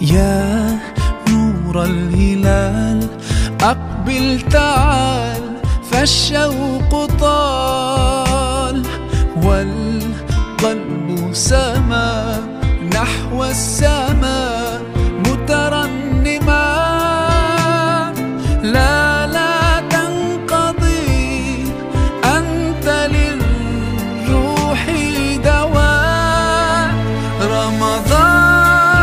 يا نور الهلال أقبل تعال فالشوق طال. والقلب سما نحو السماء مترنما. لا لا تنقضي أنت للروح دواء. رمضان